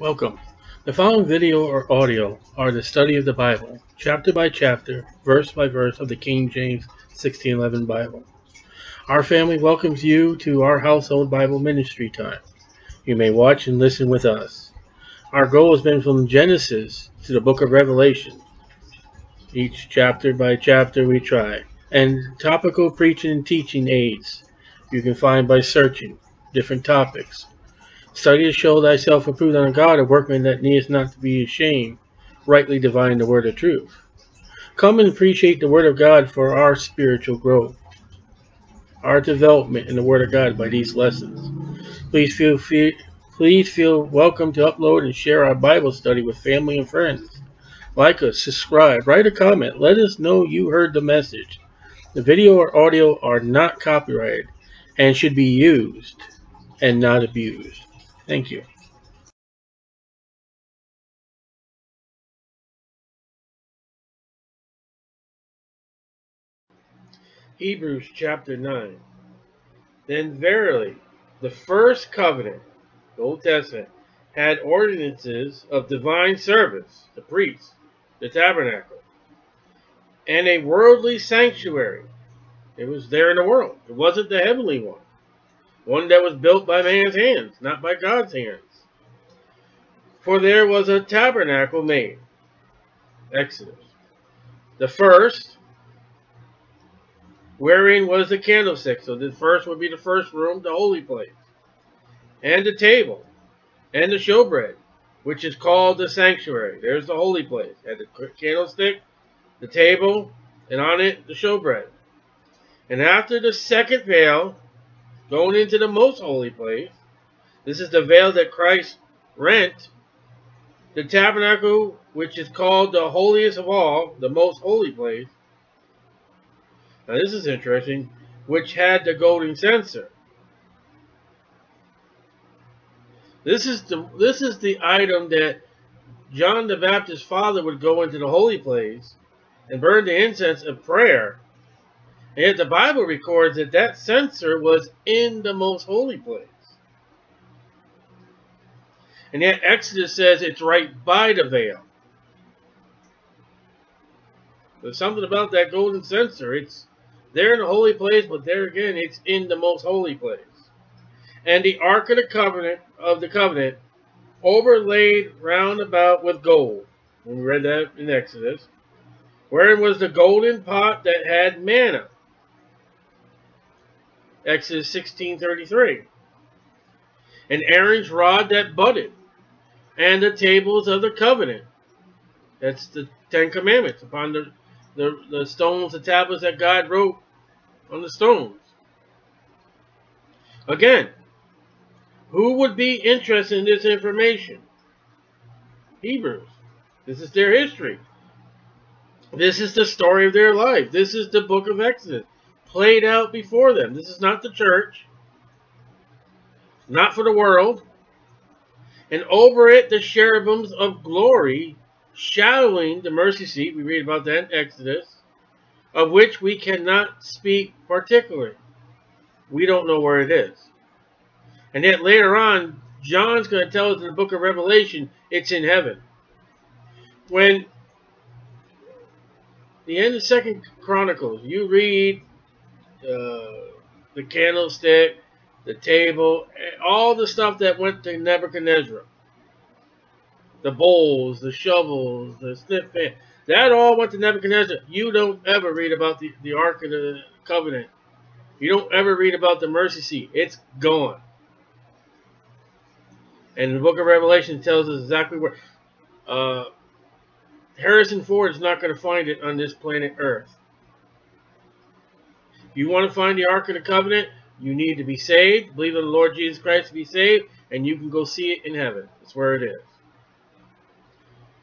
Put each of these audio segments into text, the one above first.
Welcome. The following video or audio are the study of the Bible, chapter by chapter, verse by verse of the King James 1611 Bible. Our family welcomes you to our household Bible ministry time. You may watch and listen with us. Our goal has been from Genesis to the book of Revelation. Each chapter by chapter we try. And topical preaching and teaching aids you can find by searching different topics. Study to show thyself approved unto God, a workman that needeth not to be ashamed, rightly dividing the word of truth. Come and appreciate the word of God for our spiritual growth, our development in the word of God by these lessons. Please feel, feel please feel welcome to upload and share our Bible study with family and friends. Like us, subscribe, write a comment, let us know you heard the message. The video or audio are not copyrighted and should be used and not abused. Thank you. Hebrews chapter 9. Then verily, the first covenant, the Old Testament, had ordinances of divine service, the priest, the tabernacle, and a worldly sanctuary. It was there in the world. It wasn't the heavenly one one that was built by man's hands, not by God's hands. For there was a tabernacle made. Exodus. The first, wherein was the candlestick. So the first would be the first room, the holy place. And the table. And the showbread, which is called the sanctuary. There's the holy place. Had the candlestick, the table, and on it the showbread. And after the second veil, going into the most holy place. This is the veil that Christ rent. The tabernacle, which is called the holiest of all, the most holy place. Now this is interesting, which had the golden censer. This is the this is the item that John the Baptist's father would go into the holy place and burn the incense of prayer and yet the Bible records that that censer was in the most holy place. And yet Exodus says it's right by the veil. There's something about that golden censer. It's there in the holy place, but there again, it's in the most holy place. And the Ark of the Covenant of the Covenant overlaid round about with gold. We read that in Exodus. Wherein was the golden pot that had manna Exodus 16:33. And Aaron's rod that budded, and the tables of the covenant. That's the Ten Commandments upon the, the, the stones, the tablets that God wrote on the stones. Again, who would be interested in this information? Hebrews. This is their history. This is the story of their life. This is the book of Exodus played out before them. This is not the church, not for the world. And over it, the cherubims of glory, shadowing the mercy seat. We read about that in Exodus, of which we cannot speak particularly. We don't know where it is. And yet later on, John's going to tell us in the book of Revelation, it's in heaven. When the end of Second Chronicles, you read the candlestick, the table, all the stuff that went to Nebuchadnezzar. The bowls, the shovels, the sniff fan. That all went to Nebuchadnezzar. You don't ever read about the, the Ark of the Covenant. You don't ever read about the mercy seat. It's gone. And the book of Revelation tells us exactly where. Uh, Harrison Ford is not going to find it on this planet Earth you want to find the Ark of the Covenant, you need to be saved, believe in the Lord Jesus Christ to be saved, and you can go see it in heaven. That's where it is.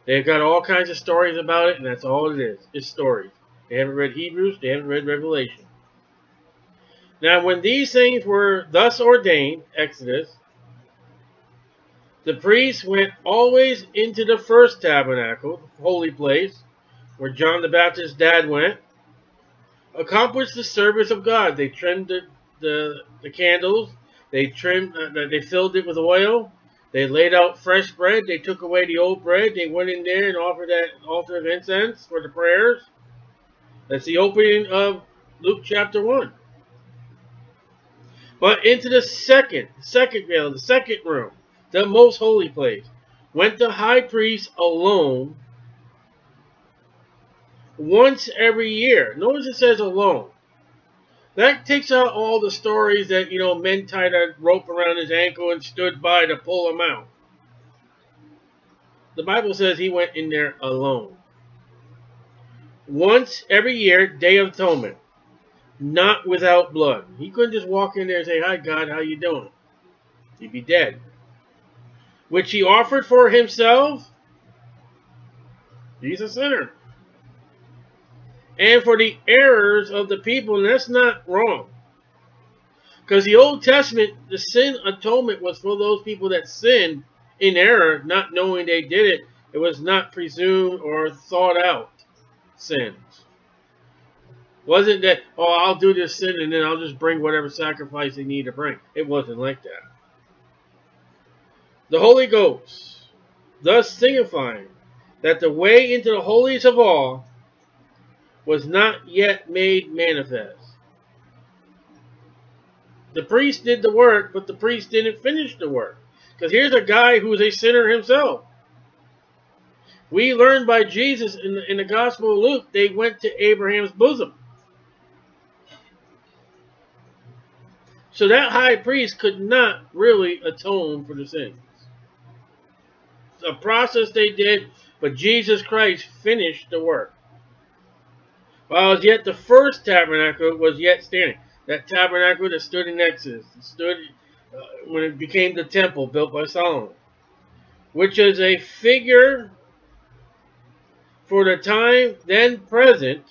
They've got all kinds of stories about it, and that's all it is. It's stories. They haven't read Hebrews, they haven't read Revelation. Now, when these things were thus ordained, Exodus, the priests went always into the first tabernacle, the holy place, where John the Baptist's dad went, accomplished the service of God. They trimmed the, the, the candles. They trimmed. Uh, they filled it with oil. They laid out fresh bread. They took away the old bread. They went in there and offered that altar of incense for the prayers. That's the opening of Luke chapter 1. But into the second, second veil, the second room, the most holy place, went the high priest alone once every year. Notice it says alone. That takes out all the stories that, you know, men tied a rope around his ankle and stood by to pull him out. The Bible says he went in there alone. Once every year, Day of Atonement. Not without blood. He couldn't just walk in there and say, Hi, God, how you doing? He'd be dead. Which he offered for himself. He's a sinner and for the errors of the people, and that's not wrong. Because the Old Testament, the sin atonement was for those people that sinned in error, not knowing they did it. It was not presumed or thought out sins. Wasn't that, oh, I'll do this sin and then I'll just bring whatever sacrifice they need to bring. It wasn't like that. The Holy Ghost, thus signifying that the way into the holiest of all was not yet made manifest. The priest did the work, but the priest didn't finish the work. Because here's a guy who's a sinner himself. We learned by Jesus in the, in the Gospel of Luke, they went to Abraham's bosom. So that high priest could not really atone for the sins. A process they did, but Jesus Christ finished the work. While as yet the first tabernacle was yet standing. That tabernacle that stood in Exodus, stood uh, when it became the temple built by Solomon, which is a figure for the time then present,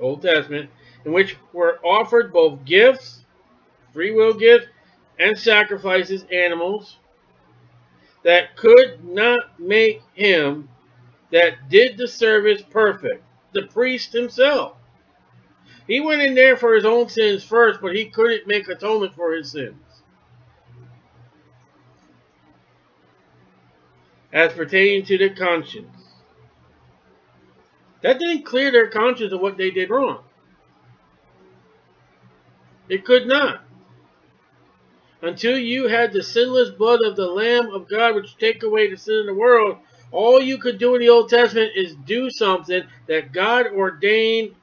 Old Testament, in which were offered both gifts, free will gifts, and sacrifices, animals, that could not make him that did the service perfect the priest himself. He went in there for his own sins first, but he couldn't make atonement for his sins. As pertaining to the conscience. That didn't clear their conscience of what they did wrong. It could not. Until you had the sinless blood of the Lamb of God, which take away the sin of the world, all you could do in the Old Testament is do something that God ordained,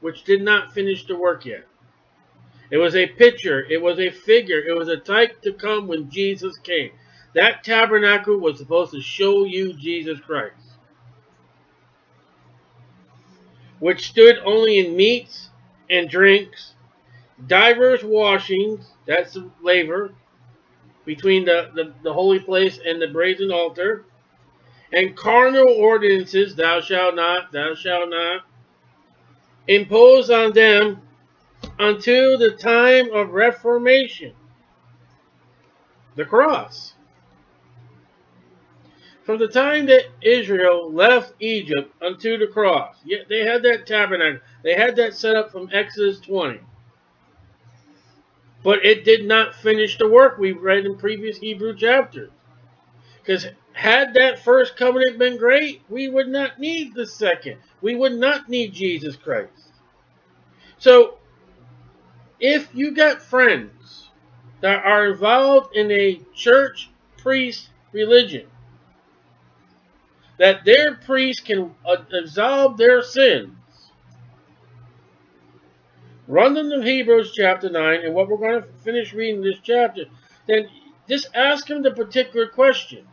which did not finish the work yet. It was a picture. It was a figure. It was a type to come when Jesus came. That tabernacle was supposed to show you Jesus Christ. Which stood only in meats and drinks, divers washings, that's the laver, between the, the, the holy place and the brazen altar, and carnal ordinances, thou shalt not, thou shalt not, impose on them until the time of reformation, the cross. From the time that Israel left Egypt unto the cross, yet they had that tabernacle, they had that set up from Exodus 20. But it did not finish the work we read in previous Hebrew chapters. Because had that first covenant been great, we would not need the second. We would not need Jesus Christ. So, if you got friends that are involved in a church priest religion, that their priest can uh, absolve their sins, run them to Hebrews chapter 9, and what we're going to finish reading this chapter, then just ask them the particular question.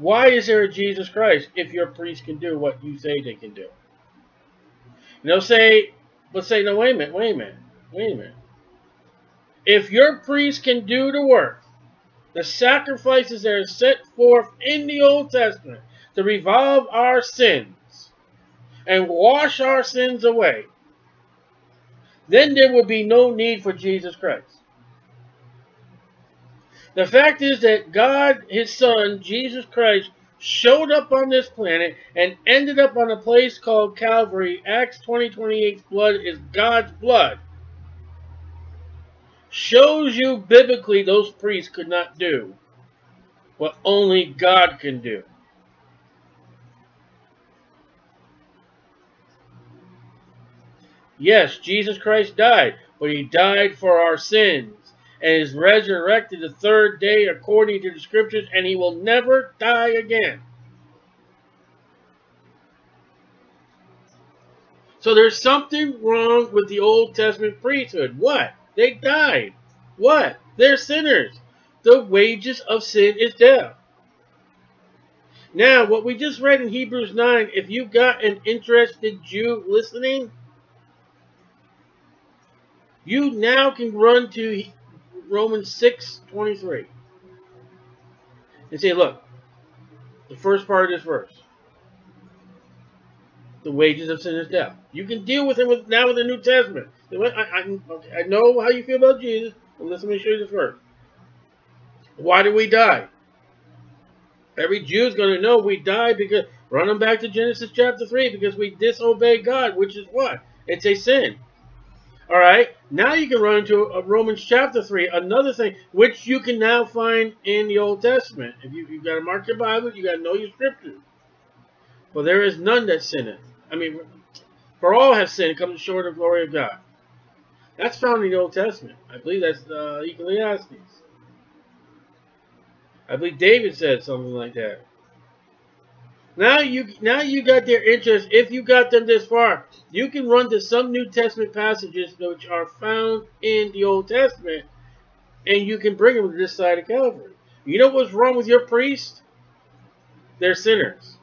Why is there a Jesus Christ if your priest can do what you say they can do? They'll say, let's say, no, wait a minute, wait a minute, wait a minute. If your priest can do the work, the sacrifices that are set forth in the Old Testament to revolve our sins and wash our sins away, then there would be no need for Jesus Christ. The fact is that God, his son, Jesus Christ, showed up on this planet and ended up on a place called Calvary. Acts 20, 28's blood is God's blood. shows you biblically those priests could not do what only God can do. Yes, Jesus Christ died, but he died for our sins and is resurrected the third day according to the scriptures, and he will never die again. So there's something wrong with the Old Testament priesthood. What? They died. What? They're sinners. The wages of sin is death. Now, what we just read in Hebrews 9, if you've got an interested Jew listening, you now can run to Romans 6, 23 and say, look, the first part of this verse, the wages of sin is death. You can deal with it with, now with the New Testament. I, I, I know how you feel about Jesus, listen, let me show you this verse. Why do we die? Every Jew is going to know we die because, run them back to Genesis chapter 3, because we disobey God, which is what? It's a sin. All right. Now you can run into Romans chapter 3, another thing, which you can now find in the Old Testament. If you, you've got to mark your Bible, you got to know your scriptures. For there is none that sinneth. I mean, for all have sinned, come short of the glory of God. That's found in the Old Testament. I believe that's uh, Ecclesiastes. I believe David said something like that. Now you now you got their interest. If you got them this far, you can run to some New Testament passages which are found in the Old Testament, and you can bring them to this side of Calvary. You know what's wrong with your priest? They're sinners.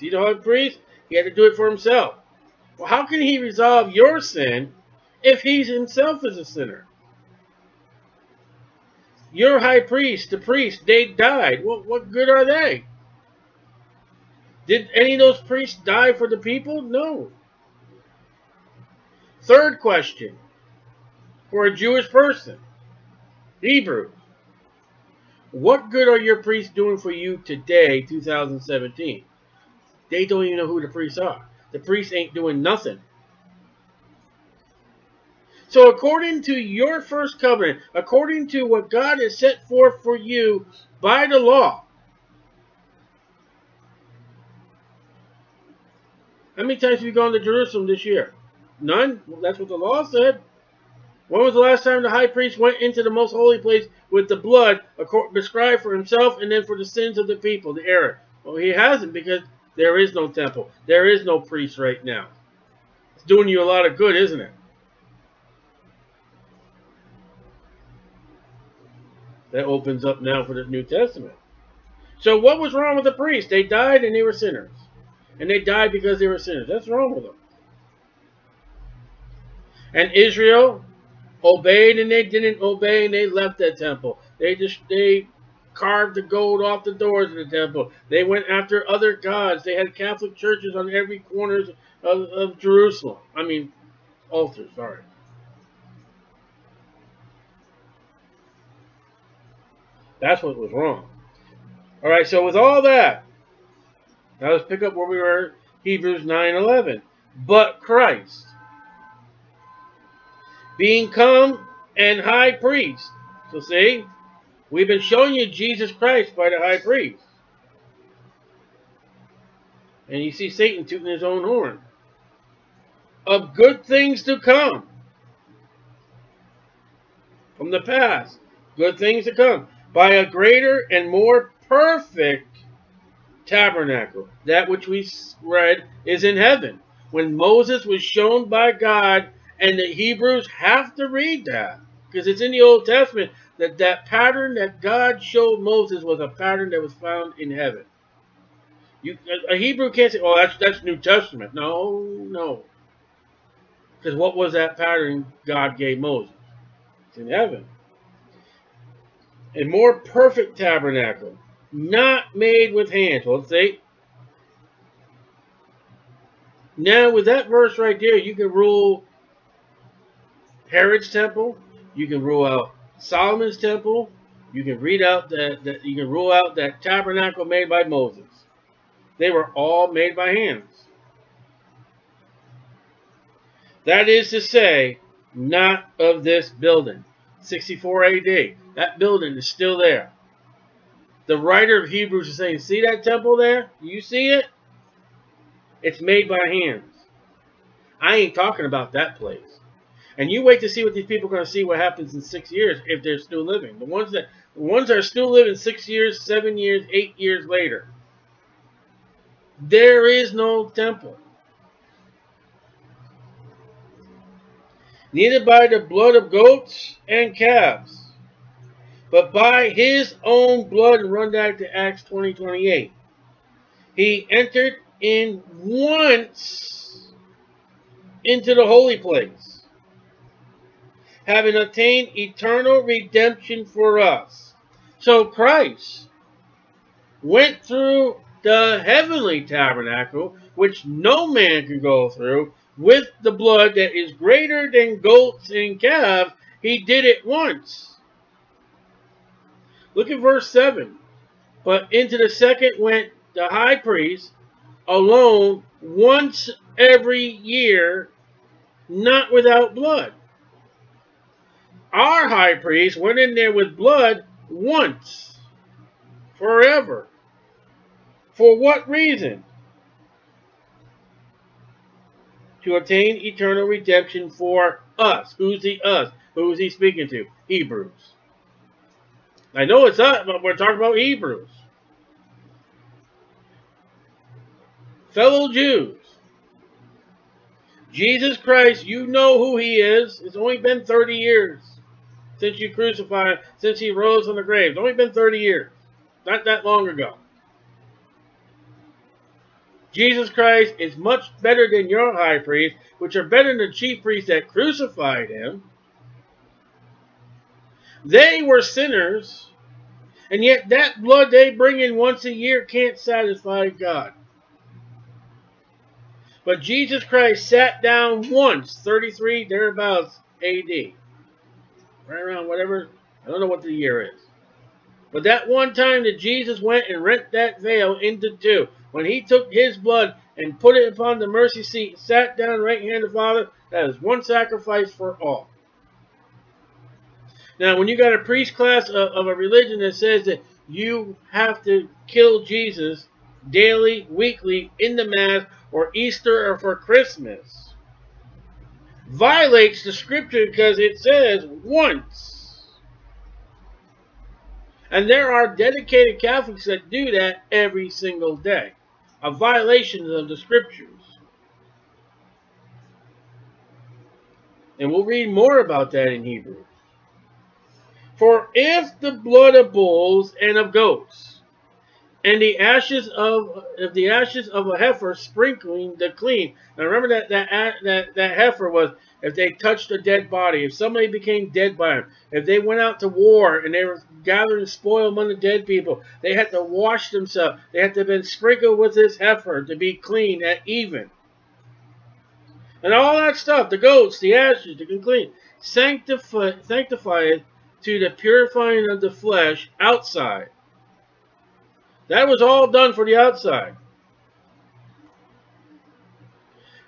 See the high priest? He had to do it for himself. Well, how can he resolve your sin if he himself is a sinner? Your high priest, the priest, they died. What, what good are they? Did any of those priests die for the people? No. Third question for a Jewish person, Hebrew. What good are your priests doing for you today, 2017? They don't even know who the priests are. The priests ain't doing nothing. So according to your first covenant, according to what God has set forth for you by the law, How many times have you gone to Jerusalem this year? None? Well, that's what the law said. When was the last time the high priest went into the most holy place with the blood prescribed for himself and then for the sins of the people, the error? Well, he hasn't because there is no temple. There is no priest right now. It's doing you a lot of good, isn't it? That opens up now for the New Testament. So what was wrong with the priests? They died and they were sinners. And they died because they were sinners. That's wrong with them. And Israel obeyed and they didn't obey and they left that temple. They just they carved the gold off the doors of the temple. They went after other gods. They had Catholic churches on every corner of, of Jerusalem. I mean, altars, sorry. That's what was wrong. All right, so with all that, now let's pick up where we were, Hebrews 9.11. But Christ, being come and high priest. So see, we've been showing you Jesus Christ by the high priest. And you see Satan tooting his own horn. Of good things to come. From the past. Good things to come. By a greater and more perfect tabernacle. That which we read is in heaven. When Moses was shown by God, and the Hebrews have to read that because it's in the Old Testament that that pattern that God showed Moses was a pattern that was found in heaven. You, a Hebrew can't say, "Oh, that's that's New Testament." No, no. Because what was that pattern God gave Moses? It's in heaven. A more perfect tabernacle not made with hands. Well, see. Now, with that verse right there, you can rule Herod's temple. You can rule out Solomon's temple. You can read out that, that you can rule out that tabernacle made by Moses. They were all made by hands. That is to say, not of this building. 64 AD. That building is still there. The writer of Hebrews is saying, see that temple there? You see it? It's made by hands. I ain't talking about that place. And you wait to see what these people are going to see what happens in six years if they're still living. The ones that the ones that are still living six years, seven years, eight years later. There is no temple. Neither by the blood of goats and calves, but by his own blood, run back to Acts 20, 28. He entered in once into the holy place, having obtained eternal redemption for us. So Christ went through the heavenly tabernacle, which no man can go through, with the blood that is greater than goats and calves. He did it once. Look at verse 7. But into the second went the high priest alone once every year, not without blood. Our high priest went in there with blood once, forever. For what reason? To obtain eternal redemption for us. Who's the us? Who is he speaking to? Hebrews. I know it's us, but we're talking about Hebrews. Fellow Jews, Jesus Christ, you know who he is. It's only been 30 years since you crucified, since he rose from the grave. It's only been 30 years. Not that long ago. Jesus Christ is much better than your high priest, which are better than the chief priests that crucified him. They were sinners, and yet that blood they bring in once a year can't satisfy God. But Jesus Christ sat down once, 33 thereabouts AD. Right around whatever, I don't know what the year is. But that one time that Jesus went and rent that veil into two, when he took his blood and put it upon the mercy seat, sat down right hand of the Father, that is one sacrifice for all. Now, when you got a priest class of, of a religion that says that you have to kill Jesus daily, weekly, in the Mass, or Easter, or for Christmas, violates the Scripture because it says once. And there are dedicated Catholics that do that every single day. A violation of the Scriptures. And we'll read more about that in Hebrews. For if the blood of bulls and of goats, and the ashes of if the ashes of a heifer sprinkling the clean. Now remember that that that that heifer was if they touched a dead body, if somebody became dead by them, if they went out to war and they were gathering spoil among the dead people, they had to wash themselves. They had to have been sprinkled with this heifer to be clean at even. And all that stuff, the goats, the ashes, to be clean, sanctify, sanctify to the purifying of the flesh outside. That was all done for the outside.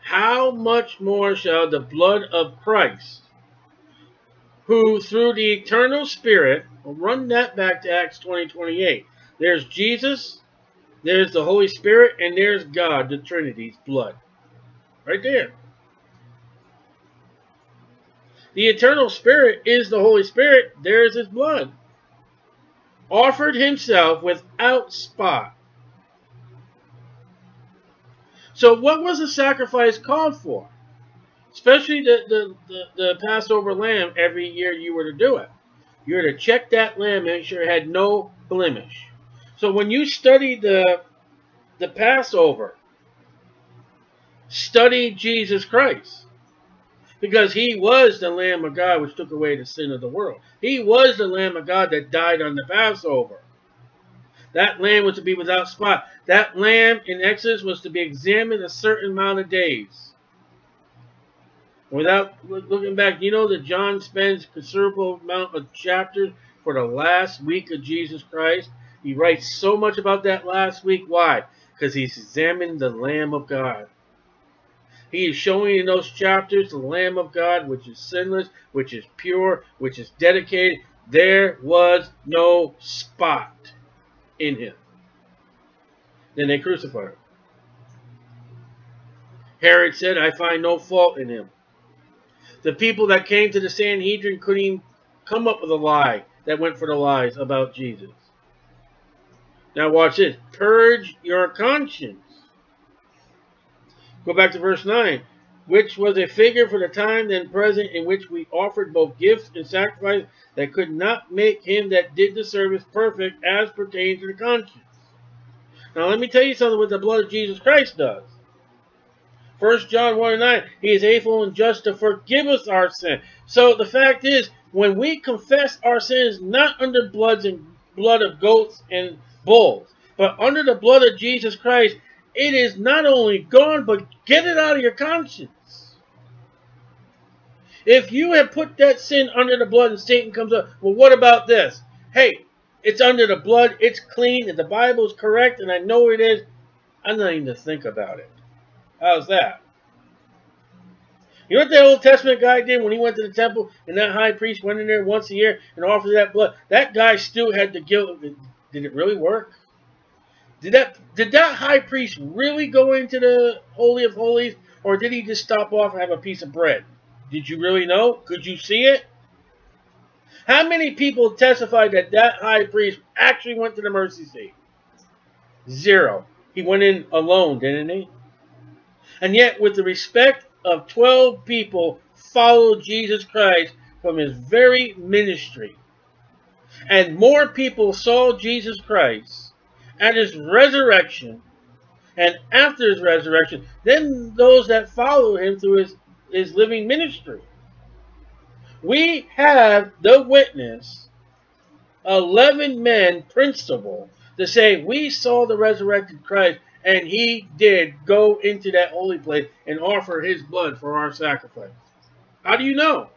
How much more shall the blood of Christ, who through the eternal Spirit, will run that back to Acts 20, 28. There's Jesus, there's the Holy Spirit, and there's God, the Trinity's blood. Right there. The eternal Spirit is the Holy Spirit. There's his blood offered himself without spot. So what was the sacrifice called for? Especially the, the, the, the, Passover lamb every year you were to do it. You were to check that lamb, make sure it had no blemish. So when you study the, the Passover, study Jesus Christ. Because he was the Lamb of God which took away the sin of the world. He was the Lamb of God that died on the Passover. That lamb was to be without spot. That lamb in Exodus was to be examined a certain amount of days. Without looking back, you know that John spends considerable amount of chapters for the last week of Jesus Christ. He writes so much about that last week. Why? Because he's examined the Lamb of God. He is showing in those chapters the Lamb of God, which is sinless, which is pure, which is dedicated. There was no spot in him. Then they crucified him. Herod said, I find no fault in him. The people that came to the Sanhedrin couldn't even come up with a lie that went for the lies about Jesus. Now watch this. Purge your conscience. Go back to verse 9. Which was a figure for the time then present in which we offered both gifts and sacrifice that could not make him that did the service perfect as pertains to the conscience. Now let me tell you something what the blood of Jesus Christ does. 1 John 1 and 9, He is able and just to forgive us our sin. So the fact is, when we confess our sins, not under bloods and blood of goats and bulls, but under the blood of Jesus Christ, it is not only gone, but get it out of your conscience. If you have put that sin under the blood and Satan comes up, well, what about this? Hey, it's under the blood, it's clean, and the Bible is correct, and I know it is. I'm not even to think about it. How's that? You know what that Old Testament guy did when he went to the temple and that high priest went in there once a year and offered that blood? That guy still had the guilt. Did it really work? Did that did that high priest really go into the Holy of Holies or did he just stop off and have a piece of bread? Did you really know? Could you see it? How many people testified that that high priest actually went to the mercy seat? Zero. He went in alone, didn't he? And yet, with the respect of 12 people, followed Jesus Christ from his very ministry. And more people saw Jesus Christ at his resurrection and after his resurrection then those that follow him through his, his living ministry. We have the witness, 11 men principle, to say we saw the resurrected Christ and he did go into that holy place and offer his blood for our sacrifice. How do you know?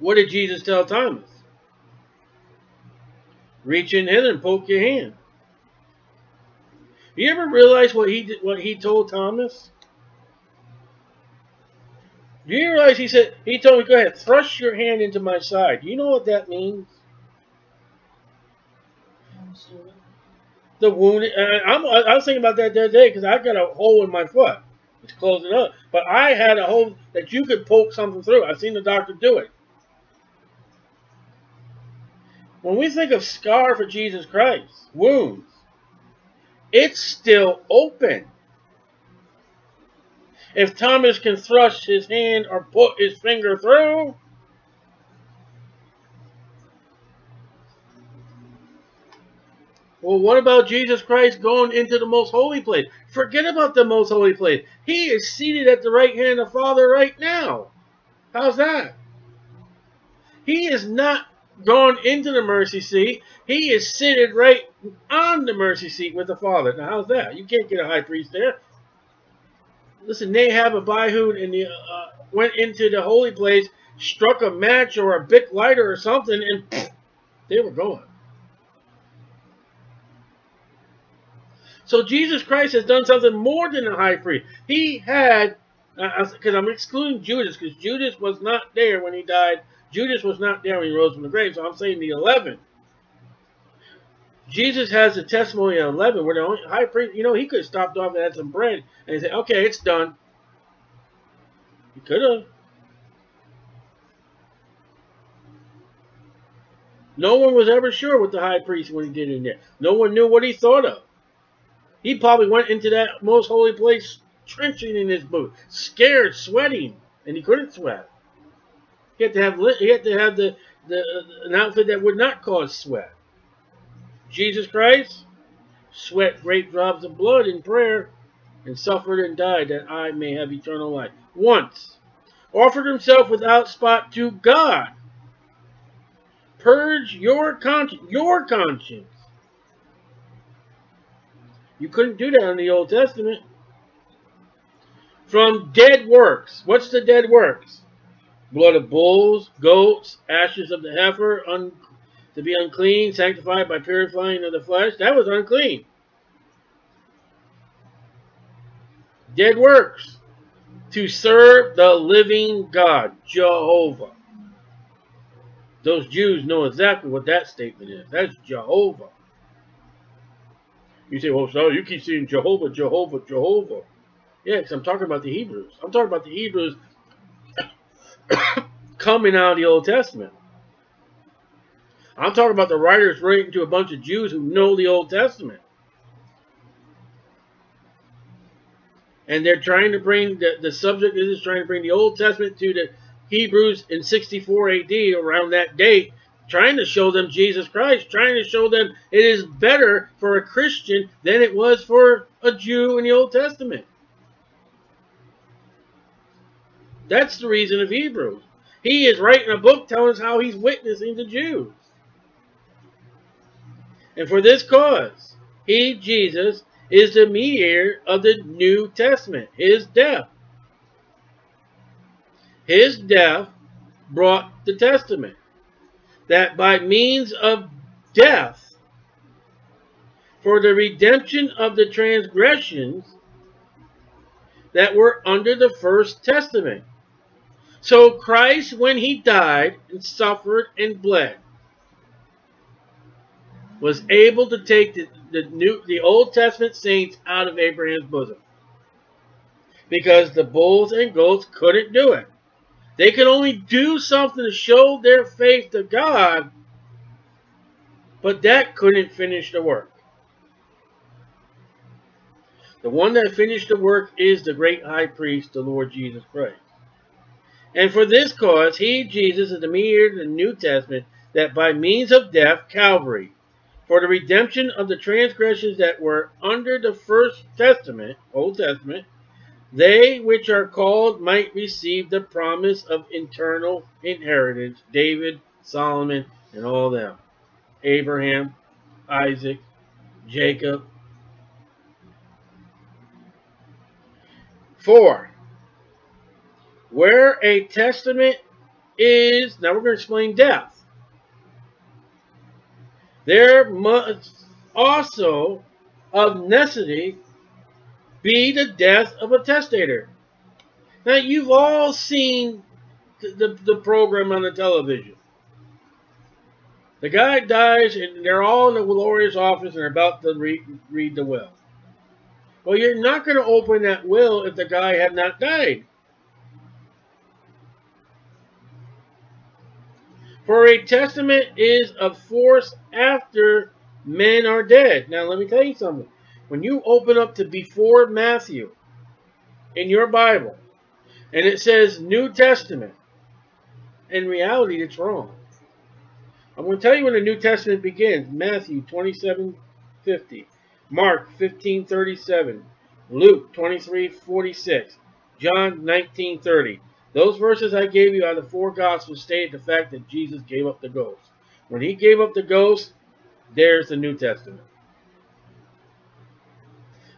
What did Jesus tell Thomas? Reach in here and poke your hand. You ever realize what he did, what he told Thomas? Do you realize he said he told me, "Go ahead, thrust your hand into my side." Do you know what that means? the wounded. Uh, I'm, I was thinking about that the other day because I got a hole in my foot. It's closing up. But I had a hole that you could poke something through. I've seen the doctor do it. When we think of scar for Jesus Christ, wounds, it's still open. If Thomas can thrust his hand or put his finger through, Well, what about Jesus Christ going into the most holy place? Forget about the most holy place. He is seated at the right hand of the Father right now. How's that? He is not gone into the mercy seat. He is seated right on the mercy seat with the Father. Now, how's that? You can't get a high priest there. Listen, Nadab Abihu and the, uh, went into the holy place, struck a match or a big lighter or something, and pff, they were going. So Jesus Christ has done something more than a high priest. He had, because uh, I'm excluding Judas, because Judas was not there when he died. Judas was not there when he rose from the grave. So I'm saying the 11. Jesus has the testimony of 11 where the only high priest, you know, he could have stopped off and had some bread and say, okay, it's done. He could have. No one was ever sure what the high priest when he did in there. No one knew what he thought of. He probably went into that most holy place trenching in his boot, scared, sweating, and he couldn't sweat. He had to have he had to have the, the an outfit that would not cause sweat. Jesus Christ sweat great drops of blood in prayer and suffered and died that I may have eternal life. Once offered himself without spot to God. Purge your conscience, your conscience you couldn't do that in the Old Testament. From dead works. What's the dead works? Blood of bulls, goats, ashes of the heifer, to be unclean, sanctified by purifying of the flesh. That was unclean. Dead works. to serve the living God, Jehovah. Those Jews know exactly what that statement is. That's Jehovah. You say, well, so you keep saying Jehovah, Jehovah, Jehovah. Yeah, because I'm talking about the Hebrews. I'm talking about the Hebrews coming out of the Old Testament. I'm talking about the writers writing to a bunch of Jews who know the Old Testament. And they're trying to bring, the, the subject is trying to bring the Old Testament to the Hebrews in 64 AD, around that date, trying to show them Jesus Christ, trying to show them it is better for a Christian than it was for a Jew in the Old Testament. That's the reason of Hebrews. He is writing a book telling us how he's witnessing the Jews. And for this cause, he, Jesus, is the mediator of the New Testament, his death. His death brought the testament that by means of death, for the redemption of the transgressions that were under the first testament. So Christ, when he died and suffered and bled, was able to take the, the new the Old Testament saints out of Abraham's bosom. Because the bulls and goats couldn't do it. They could only do something to show their faith to God, but that couldn't finish the work. The one that finished the work is the great high priest, the Lord Jesus Christ. And for this cause, he, Jesus, is the mediator of the New Testament, that by means of death, Calvary, for the redemption of the transgressions that were under the first testament, Old Testament, they which are called might receive the promise of eternal inheritance. David, Solomon, and all them. Abraham, Isaac, Jacob. Four. Where a testament is, now we're going to explain death. There must also of necessity be the death of a testator. Now, you've all seen the, the, the, program on the television. The guy dies, and they're all in the lawyer's office and they're about to read, read the will. Well, you're not going to open that will if the guy had not died. For a testament is of force after men are dead. Now, let me tell you something. When you open up to before Matthew in your Bible, and it says New Testament, in reality, it's wrong. I'm going to tell you when the New Testament begins. Matthew 27, 50. Mark 15, 37. Luke 23, 46. John 19, 30. Those verses I gave you out of the four Gospels state the fact that Jesus gave up the ghost. When he gave up the ghost, there's the New Testament.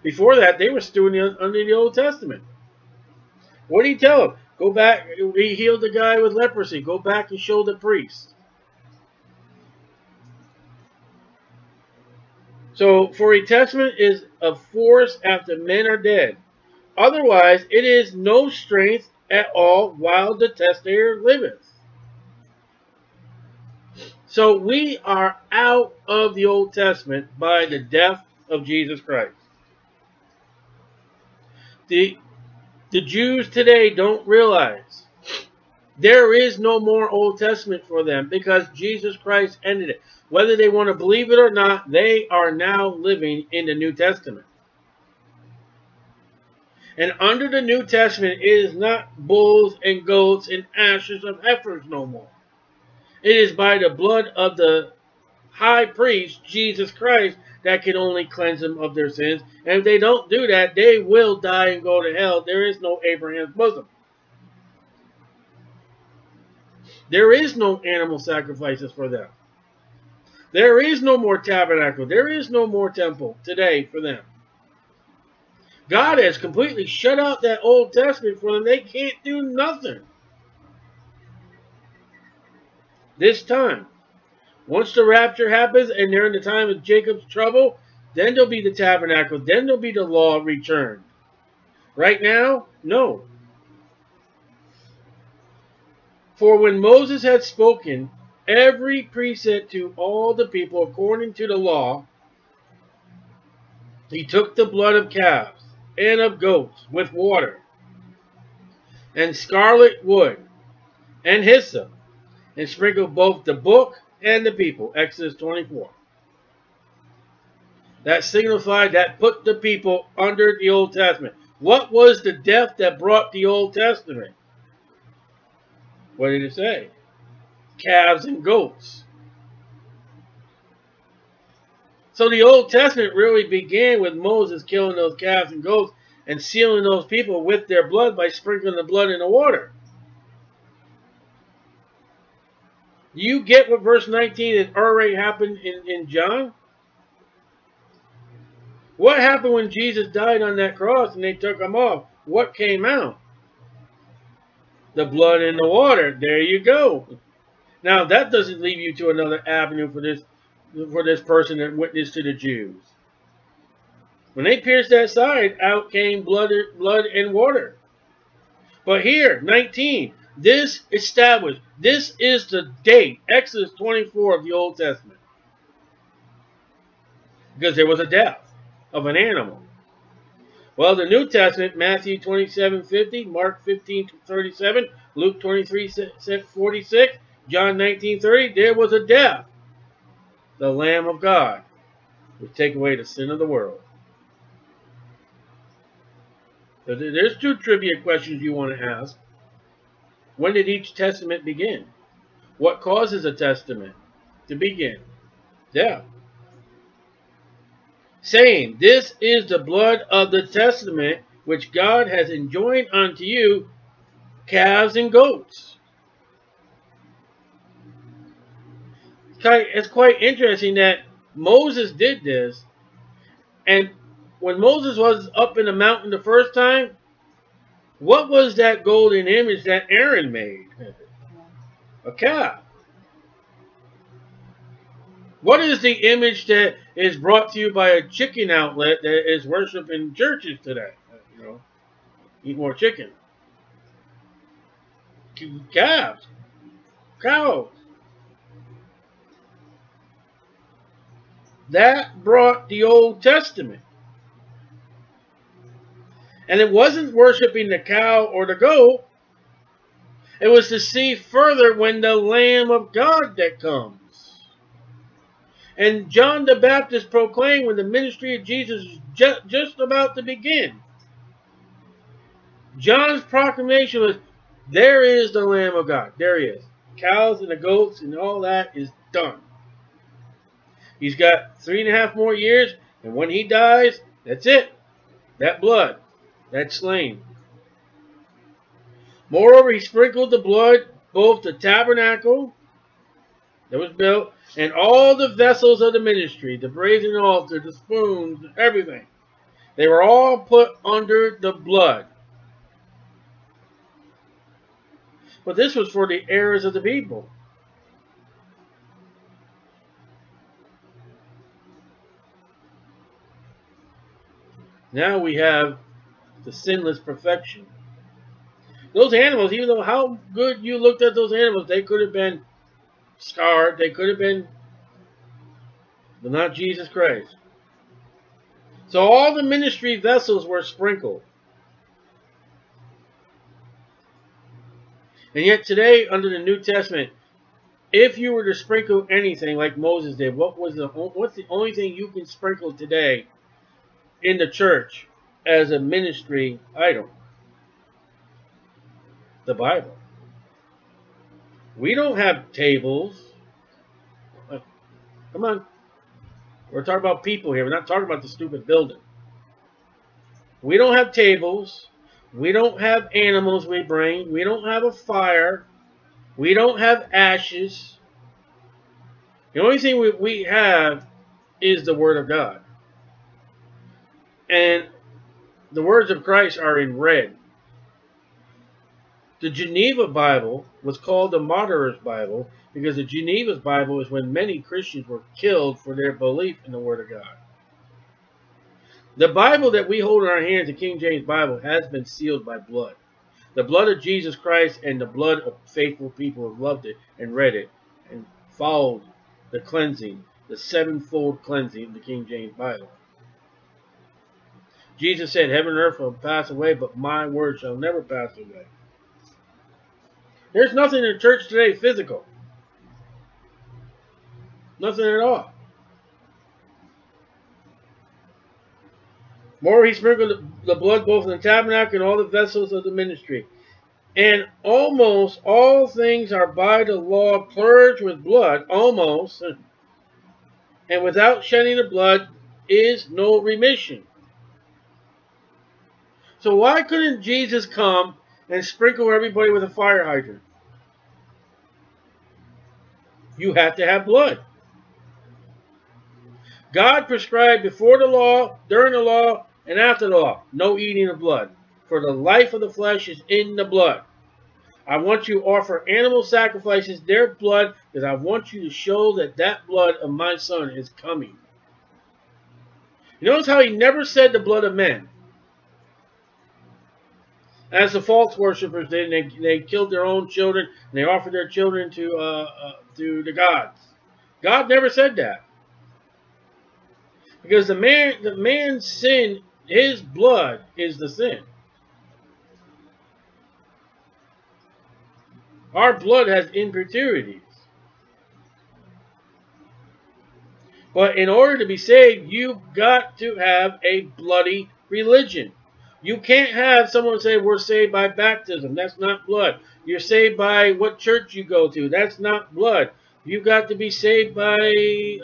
Before that, they were still under the Old Testament. What did he tell them? Go back. He healed the guy with leprosy. Go back and show the priest. So, for a testament is of force after men are dead. Otherwise, it is no strength at all while the testator liveth. So we are out of the Old Testament by the death of Jesus Christ. The, the Jews today don't realize there is no more Old Testament for them because Jesus Christ ended it. Whether they want to believe it or not, they are now living in the New Testament. And under the New Testament, it is not bulls and goats and ashes of heifers no more. It is by the blood of the high priest, Jesus Christ, that can only cleanse them of their sins. And if they don't do that, they will die and go to hell. There is no Abraham's bosom. There is no animal sacrifices for them. There is no more tabernacle. There is no more temple today for them. God has completely shut out that Old Testament for them. They can't do nothing. This time. Once the rapture happens and they're in the time of Jacob's trouble, then there'll be the tabernacle. Then there'll be the law returned. Right now, no. For when Moses had spoken every precept to all the people according to the law, he took the blood of calves and of goats with water and scarlet wood and hyssop and sprinkled both the book and the people. Exodus 24. That signified that put the people under the Old Testament. What was the death that brought the Old Testament? What did it say? Calves and goats. So the Old Testament really began with Moses killing those calves and goats and sealing those people with their blood by sprinkling the blood in the water. You get what verse 19 has already happened in, in John? What happened when Jesus died on that cross and they took him off? What came out? The blood in the water. There you go. Now that doesn't leave you to another avenue for this for this person that witnessed to the Jews. When they pierced that side, out came blood, blood and water. But here, 19, this established, this is the date, Exodus 24 of the Old Testament. Because there was a death of an animal. Well, the New Testament, Matthew 27, 50, Mark 15, 37, Luke 23, 46, John 19, 30, there was a death. The Lamb of God would take away the sin of the world. So there's two trivia questions you want to ask. When did each testament begin? What causes a testament to begin? Death. Saying, This is the blood of the testament which God has enjoined unto you, calves and goats. It's quite interesting that Moses did this, and when Moses was up in the mountain the first time, what was that golden image that Aaron made? A calf. What is the image that is brought to you by a chicken outlet that is worshipped in churches today? You know, eat more chicken. Calves. Cows. That brought the Old Testament. And it wasn't worshiping the cow or the goat. It was to see further when the Lamb of God that comes. And John the Baptist proclaimed when the ministry of Jesus was just, just about to begin. John's proclamation was, there is the Lamb of God. There he is. Cows and the goats and all that is done. He's got three and a half more years, and when he dies, that's it. That blood. That's slain. Moreover, he sprinkled the blood both the tabernacle that was built and all the vessels of the ministry, the brazen altar, the spoons, everything. They were all put under the blood. But this was for the heirs of the people. Now we have the sinless perfection. Those animals, even though how good you looked at those animals, they could have been scarred, they could have been, but not Jesus Christ. So all the ministry vessels were sprinkled. And yet today, under the New Testament, if you were to sprinkle anything like Moses did, what was the what's the only thing you can sprinkle today in the church? as a ministry item. The Bible. We don't have tables. Come on. We're talking about people here. We're not talking about the stupid building. We don't have tables. We don't have animals we bring. We don't have a fire. We don't have ashes. The only thing we, we have is the Word of God. And the words of Christ are in red. The Geneva Bible was called the Martyr's Bible because the Geneva's Bible is when many Christians were killed for their belief in the Word of God. The Bible that we hold in our hands, the King James Bible, has been sealed by blood. The blood of Jesus Christ and the blood of faithful people who loved it and read it and followed the cleansing, the sevenfold cleansing of the King James Bible. Jesus said, Heaven and earth will pass away, but my word shall never pass away. There's nothing in the church today physical. Nothing at all. More he sprinkled the blood both in the tabernacle and all the vessels of the ministry. And almost all things are by the law purged with blood, almost. And without shedding of blood is no remission. So why couldn't Jesus come and sprinkle everybody with a fire hydrant? You have to have blood. God prescribed before the law, during the law, and after the law, no eating of blood. For the life of the flesh is in the blood. I want you to offer animal sacrifices, their blood, because I want you to show that that blood of my son is coming. You notice how he never said the blood of men. As the false worshippers did, they, they killed their own children, and they offered their children to, uh, uh, to the gods. God never said that. Because the man, the man's sin his blood is the sin. Our blood has impurities. But in order to be saved, you've got to have a bloody religion. You can't have someone say, we're saved by baptism. That's not blood. You're saved by what church you go to. That's not blood. You've got to be saved by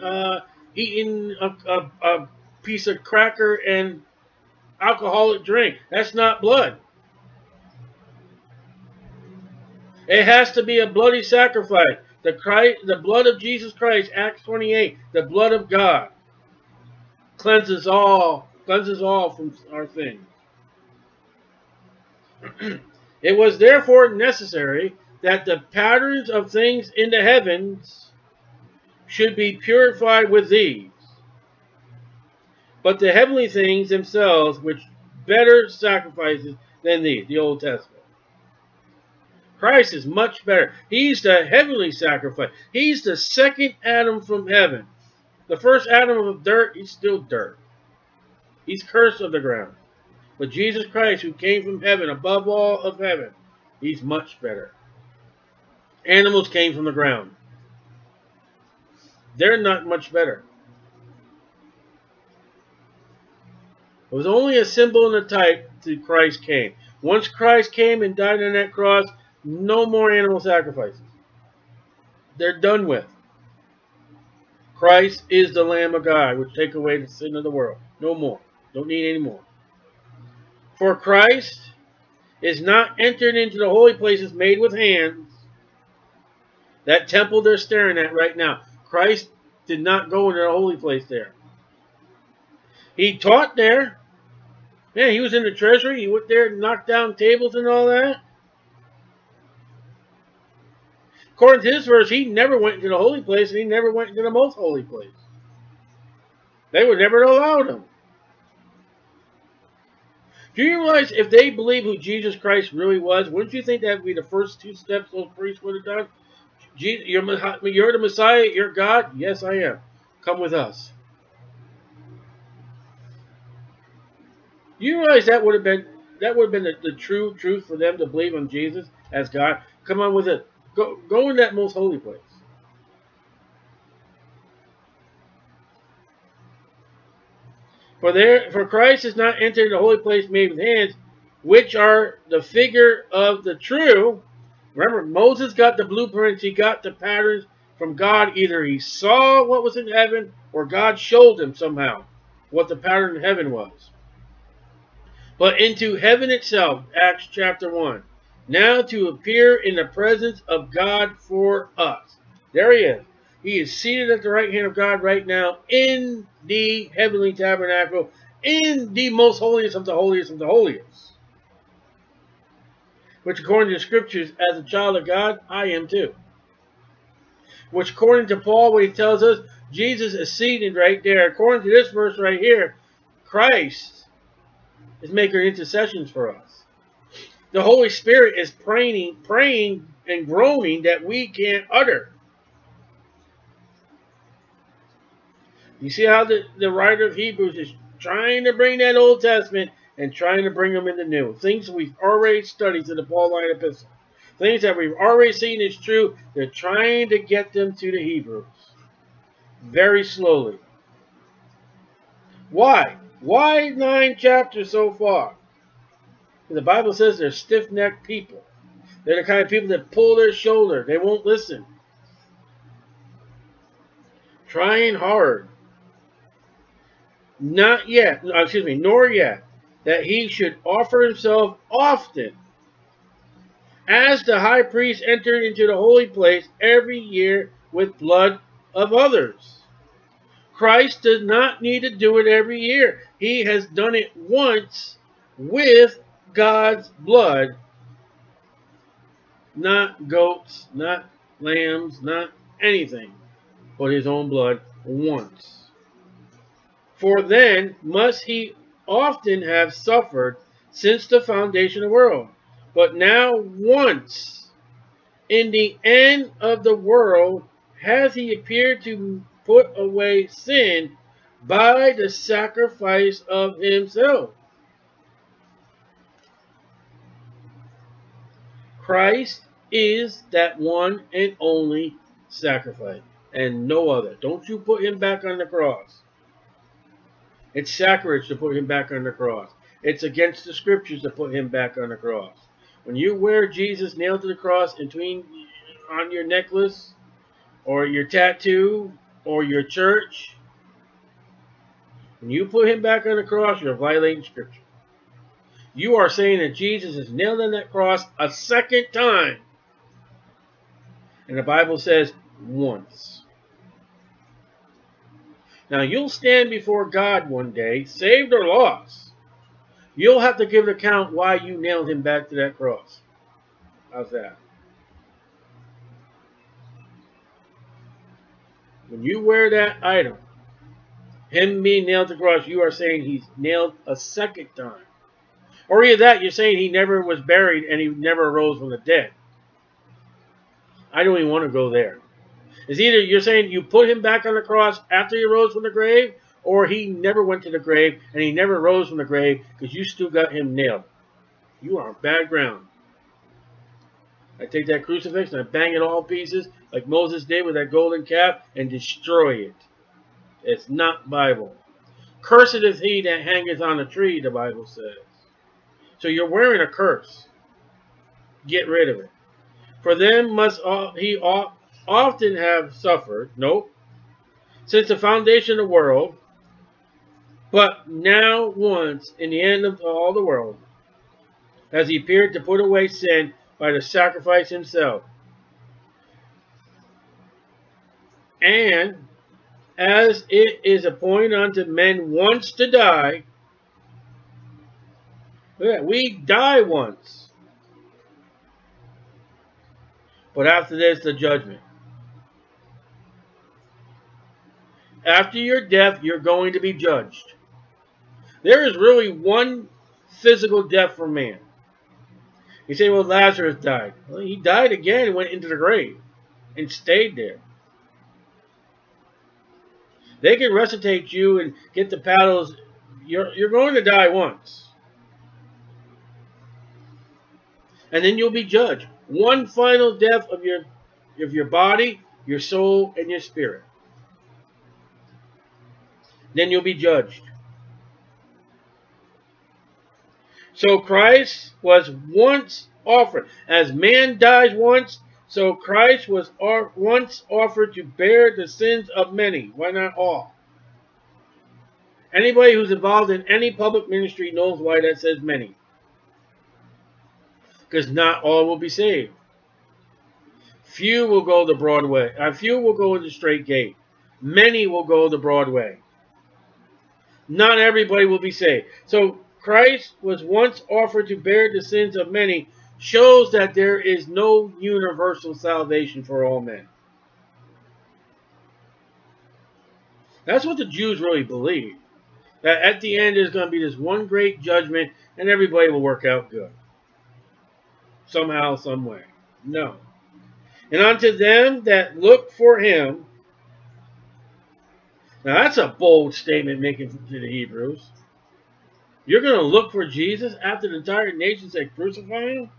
uh, eating a, a, a piece of cracker and alcoholic drink. That's not blood. It has to be a bloody sacrifice. The Christ, the blood of Jesus Christ, Acts 28, the blood of God cleanses all, cleanses all from our sins. it was therefore necessary that the patterns of things in the heavens should be purified with these but the heavenly things themselves, which better sacrifices than these, the Old Testament. Christ is much better. He's the heavenly sacrifice. He's the second Adam from heaven. The first Adam of dirt, he's still dirt. He's cursed of the ground. But Jesus Christ, who came from heaven, above all of heaven, he's much better. Animals came from the ground. They're not much better. It was only a symbol and a type to Christ came. Once Christ came and died on that cross, no more animal sacrifices. They're done with. Christ is the Lamb of God, which take away the sin of the world. No more. Don't need any more. For Christ is not entered into the holy places made with hands. That temple they're staring at right now. Christ did not go into the holy place there. He taught there. Man, he was in the treasury. He went there and knocked down tables and all that. According to this verse, he never went into the holy place and he never went into the most holy place. They would never allowed him. Do you realize if they believe who Jesus Christ really was, wouldn't you think that would be the first two steps those priests would have done? You're, you're the Messiah, you're God? Yes, I am. Come with us. You realize that would have been that would have been the, the true truth for them to believe on Jesus as God. Come on with it. Go go in that most holy place. For there for Christ is not entered the holy place made with hands, which are the figure of the true. Remember, Moses got the blueprints, he got the patterns from God. Either he saw what was in heaven or God showed him somehow what the pattern in heaven was but into heaven itself, Acts chapter 1. Now to appear in the presence of God for us. There he is. He is seated at the right hand of God right now in the heavenly tabernacle, in the most holiest of the holiest of the holiest. Which according to the scriptures, as a child of God, I am too. Which according to Paul, what he tells us, Jesus is seated right there. According to this verse right here, Christ is making intercessions for us. The Holy Spirit is praying, praying and groaning that we can't utter. You see how the, the writer of Hebrews is trying to bring that Old Testament and trying to bring them into new. Things we've already studied in the Pauline epistle. Things that we've already seen is true. They're trying to get them to the Hebrews. Very slowly. Why? Why nine chapters so far? The Bible says they're stiff-necked people. They're the kind of people that pull their shoulder. They won't listen. Trying hard. Not yet, excuse me, nor yet, that he should offer himself often as the high priest entered into the holy place every year with blood of others. Christ does not need to do it every year. He has done it once with God's blood. Not goats, not lambs, not anything, but his own blood once. For then must he often have suffered since the foundation of the world. But now once in the end of the world has he appeared to put away sin by the sacrifice of himself. Christ is that one and only sacrifice and no other. Don't you put him back on the cross. It's sacrilege to put him back on the cross. It's against the scriptures to put him back on the cross. When you wear Jesus nailed to the cross between on your necklace or your tattoo or your church, when you put him back on the cross, you're violating scripture. You are saying that Jesus is nailed on that cross a second time. And the Bible says once. Now you'll stand before God one day, saved or lost. You'll have to give an account why you nailed him back to that cross. How's that? When you wear that item, him being nailed to the cross, you are saying he's nailed a second time. Or either that, you're saying he never was buried and he never arose from the dead. I don't even want to go there. It's either you're saying you put him back on the cross after he rose from the grave, or he never went to the grave and he never rose from the grave because you still got him nailed. You are on bad ground. I take that crucifix and I bang it all pieces like Moses did with that golden calf and destroy it. It's not Bible. Cursed is he that hangeth on a tree, the Bible says. So you're wearing a curse. Get rid of it. For then must all, he often have suffered, nope, since the foundation of the world, but now once in the end of all the world, has he appeared to put away sin by the sacrifice himself. And as it is appointed unto men once to die, we die once. But after this, the judgment. After your death, you're going to be judged. There is really one physical death for man. You say, well, Lazarus died. Well, he died again and went into the grave and stayed there. They can resuscitate you and get the paddles. You're, you're going to die once. And then you'll be judged. One final death of your, of your body, your soul, and your spirit. Then you'll be judged. So Christ was once offered. As man dies once, so Christ was once offered to bear the sins of many. Why not all? Anybody who's involved in any public ministry knows why that says many. Because not all will be saved. Few will go the broad way. A few will go in the straight gate. Many will go the broad way. Not everybody will be saved. So Christ was once offered to bear the sins of many shows that there is no universal salvation for all men. That's what the Jews really believe. That at the end there's going to be this one great judgment and everybody will work out good. somehow, some way. No. And unto them that look for him. Now that's a bold statement making to the Hebrews. You're going to look for Jesus after the entire nation said crucify him?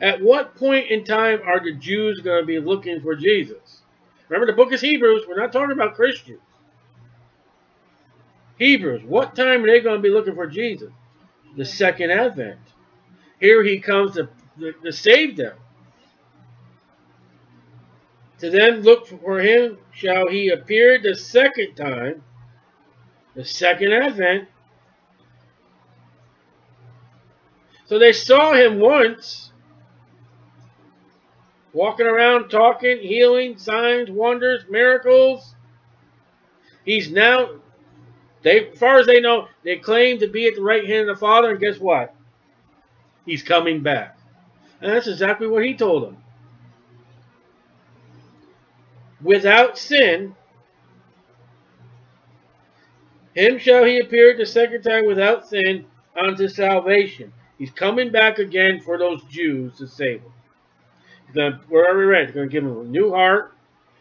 At what point in time are the Jews going to be looking for Jesus? Remember, the book is Hebrews. We're not talking about Christians. Hebrews, what time are they going to be looking for Jesus? The second advent. Here he comes to, to, to save them. To then look for him shall he appear the second time, the second advent. So they saw him once, walking around, talking, healing, signs, wonders, miracles. He's now, they, as far as they know, they claim to be at the right hand of the Father, and guess what? He's coming back. And that's exactly what he told them. Without sin, him shall he appear the second time without sin unto salvation. He's coming back again for those Jews to save them. To, wherever he read, he's going to give them a new heart.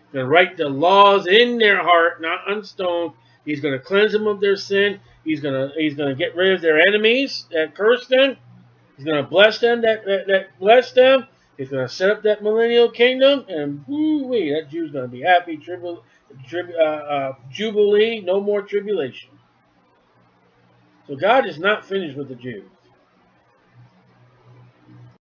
He's going to write the laws in their heart, not on stone. He's going to cleanse them of their sin. He's going to he's going to get rid of their enemies that curse them. He's going to bless them that, that, that bless them. He's going to set up that millennial kingdom, and woo-wee, that Jew's going to be happy. Tribu, tribu, uh, uh, jubilee, no more tribulation. So God is not finished with the Jews.